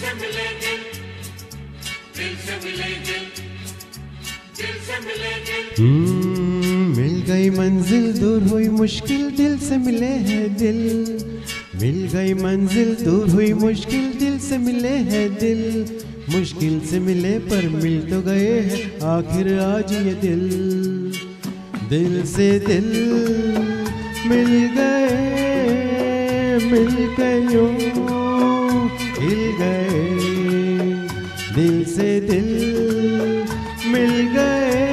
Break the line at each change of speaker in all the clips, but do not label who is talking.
से मिले दिल हम्म, दिल से मिले दिल दिल से मिले दिल मिल गई मंजिल, दूर हुई मुश्किल, दिल से मिले है दिल। मिल गई मंजिल, दूर हुई मुश्किल, दिल से मिले है दिल। मुश्किल से मिले पर मिल तो गए हैं, आखिर आज ये दिल। दिल से दिल मिल गए, मिल गयो हिल गए। दिल से दिल मिल गए।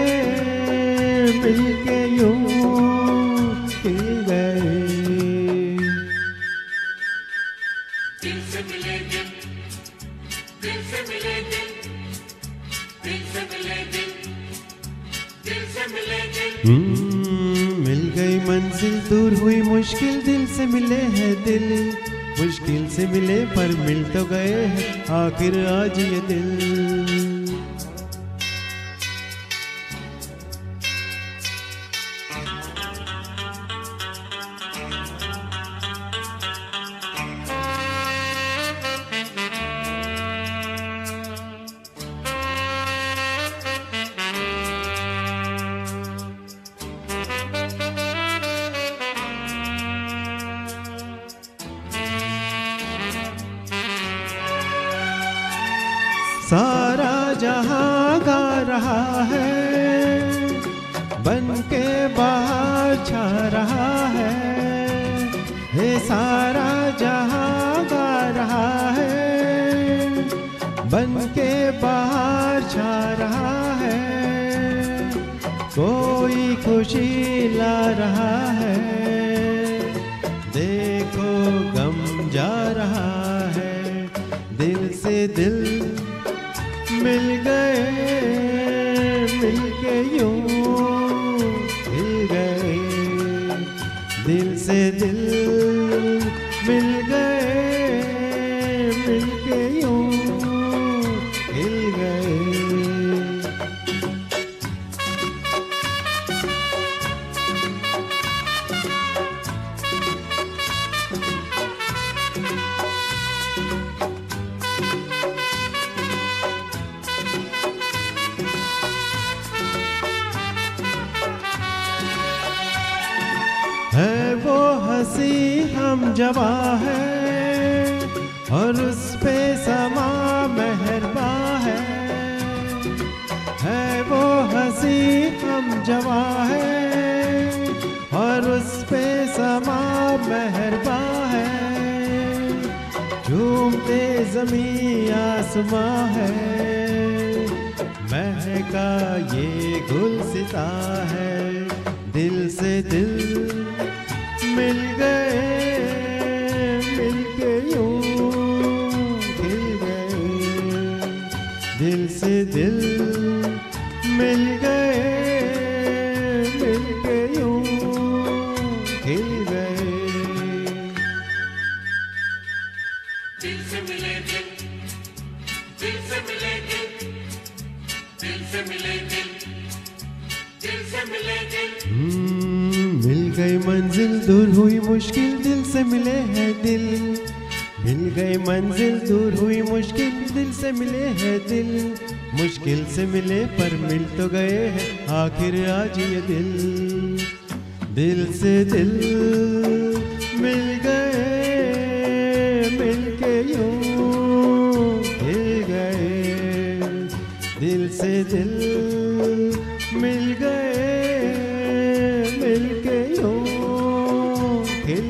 मिल के यूँ हिल गए।
दिल से मिले दिल दिल से मिले दिल दिल से मिले दिल दिल से मिले दिल।
हम्म, मिल गई मंजिल दूर हुई मुश्किल दिल से मिले हैं दिल। मुश्किल से मिले पर मिल तो गए हैं। आखिर आज ये दिल सारा जहाँ गा रहा है, बन के बाहर छा रहा है। हे सारा जहाँ गा रहा है, बन के बाहर छा रहा है। कोई खुशी ला रहा है, देखो गम जा रहा है, दिल से दिल मिल गए मिल के यूँ हिल गए। दिल से दिल है वो हँसी हम जवा है और उस पे समा मेहरबा है। है वो हँसी हम जवा है और उस पे समा मेहरबा है। झूमते जमी आसमां है, महका ये गुल सिता है। दिल से दिल हम्म, मिल गई मंजिल दूर हुई मुश्किल दिल से मिले हैं दिल। मिल गई मंजिल दूर हुई मुश्किल दिल से मिले हैं दिल। मुश्किल से मिले पर मिल तो गए हैं आखिर आज ये दिल। दिल से दिल मिल गए से दिल मिल गए मिल के यूँ खिल